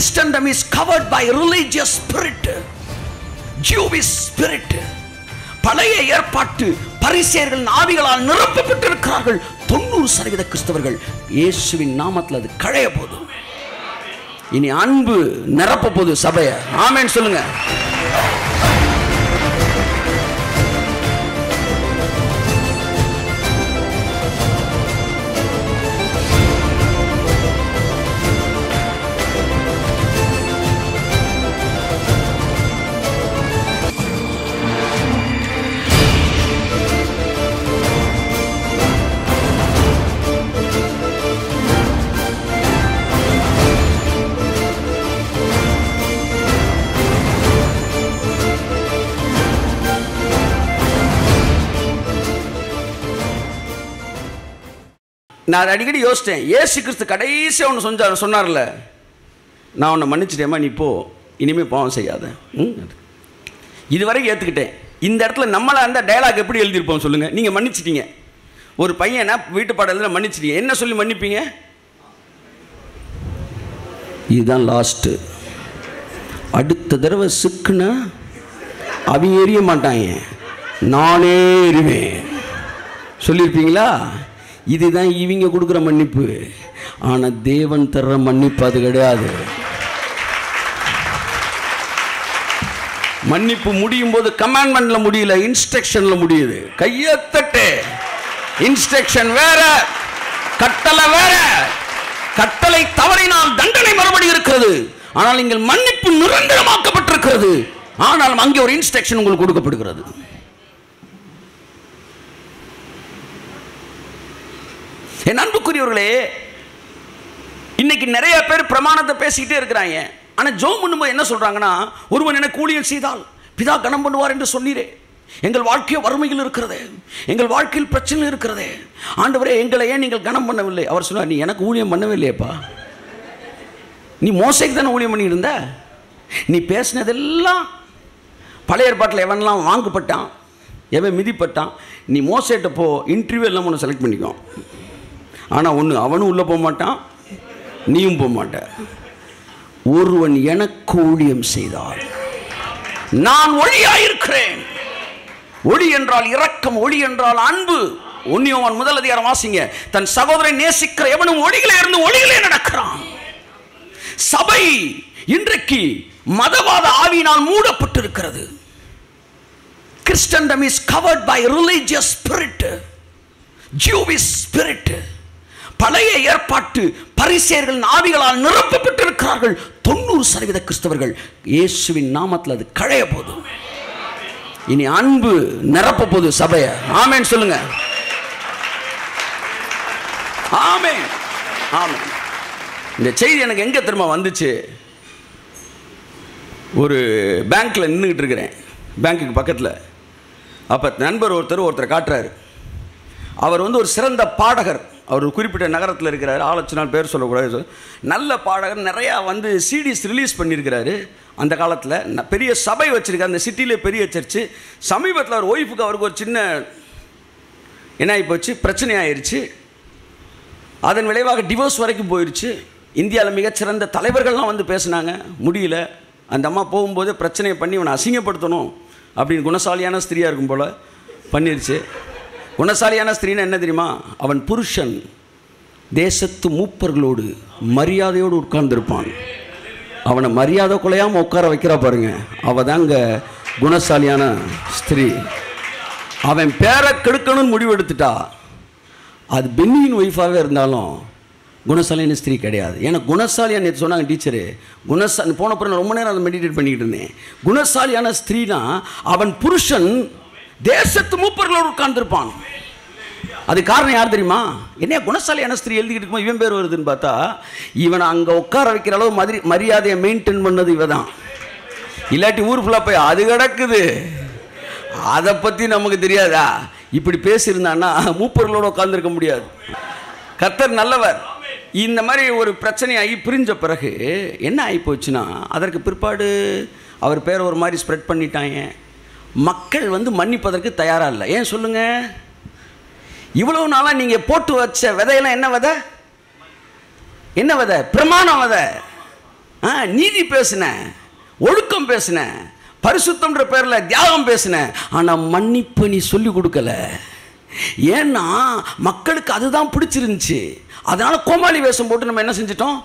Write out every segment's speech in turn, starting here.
Christendom is covered by religious spirit Jewish spirit பழைய ஏற்பாட்டு பரிசேர்கள் ஆவிகளால் நிரப்பப்பட்டிருக்கிறார்கள். தொண்ணூறு சதவீத கிறிஸ்தவர்கள். இயேசுவின் நாமத்தில் அது கழைய போதும் இனி அன்பு நிரப்ப போது சபையை. ஆமேன்னு சொல்லுங்க. நான் அதை அடிக்கடி யோசித்தேன் ஏசு கிறிஸ்து கடைசியாக ஒன்று சொன்னார் சொன்னார்ல நான் உன்னை மன்னிச்சிட்டேம்மா நீ போ. இனிமேல் பாவம் செய்யாத. ம்? இதுவரைக்கும் ஏற்றுக்கிட்டேன் இந்த இடத்துல நம்மளாக இருந்தால் டயலாக் எப்படி எழுதியிருப்போம் சொல்லுங்கள் நீங்கள் மன்னிச்சிட்டீங்க. ஒரு பையனை வீட்டு பாடலில் மன்னிச்சிட்டீங்க. என்ன சொல்லி மன்னிப்பீங்க? இதுதான் லாஸ்ட்டு அடுத்த தடவை சிக்குனா அவங்க எரிய மாட்டாங்க. நானே எறிவேன். சொல்லியிருப்பீங்களா? இதுதான் இவங்க கொடுக்குற மன்னிப்பு. ஆனால் தேவன் தர்ற மன்னிப்பு அது கிடையாது. மன்னிப்பு முடியும் போது கமாண்ட்மெண்ட்ல முடியல இன்ஸ்ட்ரக்ஷன்ல முடியுது. கையத்தட்டு இன்ஸ்ட்ரக்ஷன் வேற கட்டளை வேற. கட்டளை தவறினால் தண்டனை மறுபடி இருக்கிறது. ஆனால் நீங்கள் மன்னிப்பு நிரந்தரமாக்கப்பட்டிருக்கிறது. ஆனால் அங்கே ஒரு இன்ஸ்ட்ரக்ஷன் உங்களுக்கு கொடுக்கப்படுகிறது. என் அன்புக்குரியவர்களே இன்னைக்கு நிறைய பேர் பிரமாணத்தை பேசிக்கிட்டே இருக்கிறாங்க. ஆனால் ஜோம் பண்ணும்போது என்ன சொல்கிறாங்கன்னா ஒருவன் என கூலியல் செய்தால் பிதா கணம் பண்ணுவார் என்று சொன்னீரே. எங்கள் வாழ்க்கையோ வறுமையில் இருக்கிறது. எங்கள் வாழ்க்கையில் பிரச்சனை இருக்கிறது. ஆண்டவரே எங்களை ஏன் நீங்கள் கணம் பண்ணவில்லை? அவர் சொன்னார் நீ எனக்கு ஊழியம் பண்ணவே இல்லையேப்பா நீ மோசைக்கு தானே ஊழியம் பண்ணியிருந்த நீ பேசினதெல்லாம் பழைய ஏற்பாட்டில் எவன்லாம் வாங்கப்பட்டான் எவன் மிதிப்பட்டான் நீ மோசைட்ட போ இன்டர்வியூ எல்லாம் ஒன்று செலக்ட் பண்ணிக்கோ. ஆனால் ஒன்று அவனும் உள்ளே போக மாட்டான் நீயும் போக மாட்ட. ஒருவன் எனக்கு ஊழியம் செய்தால் நான் ஒளியாயிருக்கிறேன். ஒளி என்றால் இரக்கம் ஒளி என்றால் அன்பு. ஒன்னியவன் முதல் அதிகாரம் வாசிங்க. தன் சகோதரை நேசிக்கிற எவனும் ஒளிகளே இருந்து ஒளிகளே நடக்கிறான். சபை இன்றைக்கு மதவாத ஆவியினால் மூடப்பட்டிருக்கிறது. Christendom is covered by religious spirit Jewish spirit பழைய ஏற்பாட்டு பரிசேர்கள் ஆவிகளால் நிரப்பப்பட்டிருக்கிறார்கள். தொண்ணூறு சதவீத கிறிஸ்தவர்கள். இயேசுவின் நாமத்தில் அது கழைய போதும். இனி அன்பு நிரப்ப போது சபையை. ஆமேன்னு சொல்லுங்க. ஆமே ஆமே இந்த செய்தி எனக்கு எங்கே திரும்ப வந்துச்சு? ஒரு பேங்க்கில் நின்றுக்கிட்டு இருக்கிறேன். பேங்க்குக்கு பக்கத்தில். அப்போ நண்பர் ஒருத்தர் ஒருத்தர் காட்டுறாரு. அவர் வந்து ஒரு சிறந்த பாடகர். அவர் குறிப்பிட்ட நகரத்தில் இருக்கிறார். ஆலோசனை பேர் சொல்லக்கூடாது. நல்ல பாடகர் நிறையா வந்து சிடிஸ் ரிலீஸ் பண்ணியிருக்கிறாரு. அந்த காலத்தில் ந- பெரிய சபை வச்சுருக்காரு அந்த சிட்டியிலே பெரிய சர்ச்சு. சமீபத்தில் அவர் ஒய்ஃபுக்கு அவருக்கு ஒரு சின்ன என்ன ஆகிப்போச்சு போச்சு? பிரச்சனை ஆயிடுச்சு அதன் விளைவாக டிவோர்ஸ் வரைக்கும் போயிடுச்சு இந்தியாவில் மிகச்சிறந்த தலைவர்கள்லாம் வந்து பேசுனாங்க. முடியல. அந்த அம்மா போகும்போது பிரச்சனையை பண்ணி இவனை அசிங்கப்படுத்தணும் அப்படின்னு குணசாலியான ஸ்திரியாக இருக்கும் போல் பண்ணிடுச்சு குணசாலியான ஸ்திரீனா என்ன தெரியுமா? அவன் புருஷன் தேசத்து மூப்பர்களோடு மரியாதையோடு உட்கார்ந்துருப்பான். அவனை மரியாதை குலையாமல் உட்கார வைக்கிறா பாருங்க. அவள் தாங்க குணசாலியான ஸ்திரீ. அவன் பேரை கெடுக்கணும்னு முடிவெடுத்துட்டா அது பென்னியின் ஒய்ஃபாகவே இருந்தாலும் குணசாலியான ஸ்திரீ கிடையாது. ஏன்னா குணசாலியான நேற்று சொன்னாங்க டீச்சரு குணசா போன பிறகு நான் ரொம்ப நேரம் அதை மெடிடேட் பண்ணிக்கிட்டு இருந்தேன். குணசாலியான ஸ்திரீனா அவன் புருஷன் தேசத்து மூப்பர்களோடு உட்கார்ந்துருப்பான். அது காரணம் யார் தெரியுமா? என்ன குணசாலியான ஸ்திரீ எழுதிக்கிட்டு இருக்கும்போது இவன் பேர் வருதுன்னு பார்த்தா இவனை அங்கே உட்கார வைக்கிற அளவு மதி மரியாதையை மெயின்டைன் பண்ணது இவ தான் இல்லாட்டி ஊர் ஃபுல்லாக போய் அது கிடக்குது. அதை பற்றி நமக்கு தெரியாதா? இப்படி பேசியிருந்தான்னா மூப்பர்களோட உட்காந்துருக்க முடியாது. கர்த்தர் நல்லவர். இந்த மாதிரி ஒரு பிரச்சனையாகி பிரிஞ்ச பிறகு என்ன ஆகி போச்சுன்னா அதற்கு பிற்பாடு அவர் பேரை ஒரு மாதிரி ஸ்ப்ரெட் பண்ணிட்டாங்க. மக்கள் வந்து மன்னிப்பதற்கு தயாராக இல்லை. ஏன் சொல்லுங்கள் இவ்வளவு நாளாக நீங்கள் போட்டு வச்ச விதையெல்லாம் என்ன விதை? என்ன விதை? பிரமாணம் விதை. ஆ நீதி பேசினேன் ஒழுக்கம் பேசினேன் பரிசுத்தம்ன்ற பேரில் தியாகம் பேசினேன் ஆனால் மன்னிப்பு நீ சொல்லி கொடுக்கல. ஏன்னா மக்களுக்கு அதுதான் பிடிச்சிருந்துச்சு. அதனால் கோமாளி வேஷம் போட்டு நம்ம என்ன செஞ்சிட்டோம்?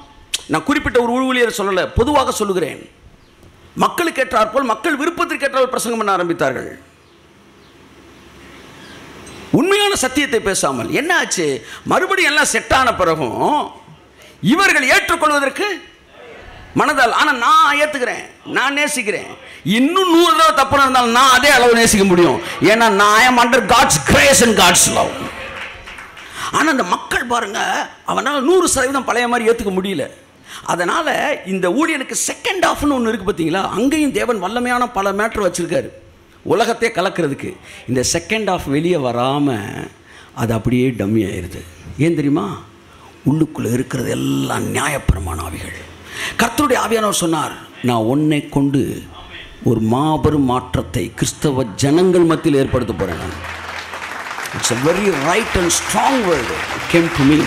நான் குறிப்பிட்ட ஒரு ஊழியர் சொல்லலை பொதுவாக சொல்லுகிறேன். மக்களுக்கு ஏற்றாற்போல் மக்கள் விருப்பத்திற்கு ஏற்றால் பிரசங்கம் பண்ண ஆரம்பித்தார்கள். உண்மையான சத்தியத்தை பேசாமல் என்ன ஆச்சு? மறுபடியும் எல்லாம் செட் ஆன பிறகும் இவர்கள் ஏற்றுக்கொள்வதற்கு மனதால் ஆனால் நான் ஏற்றுக்கிறேன் நான் நேசிக்கிறேன். இன்னும் நூறு தடவை தப்பு நடந்தாலும் நான் அதே அளவு நேசிக்க முடியும். ஏன்னா நான் I'm under God's grace and God's love ஆனால் அந்த மக்கள் பாருங்க அவனால் நூறு சதவீதம் பழைய மாதிரி ஏற்றுக்க முடியல. அதனால் இந்த ஊழியனுக்கு செகண்ட் ஆஃப்னு ஒன்று இருக்குது பார்த்தீங்களா அங்கேயும் தேவன் வல்லமையான பல மேட்ரு வச்சுருக்காரு. உலகத்தையே கலக்கிறதுக்கு இந்த செகண்ட் ஆஃப் வெளியே வராமல் அது அப்படியே டம்மி ஆயிடுது ஏன் தெரியுமா? உள்ளுக்குள்ளே இருக்கிறது எல்லாம் நியாயப்பிரமான ஆவிகள். கர்த்தருடைய ஆவியானவர் சொன்னார் நான் ஒன்றை கொண்டு ஒரு மாபெரும் மாற்றத்தை கிறிஸ்தவ ஜனங்கள் மத்தியில் ஏற்படுத்த போகிறேன் நான். It's a very right and strong word came to me.